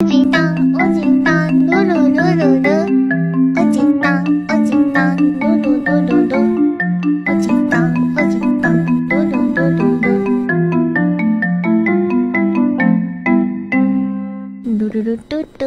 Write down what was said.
我金当，我金当，嘟嘟嘟嘟嘟。我金当，我金当，嘟嘟嘟嘟嘟。我金当，我金，嘟嘟嘟嘟嘟。嘟嘟嘟嘟。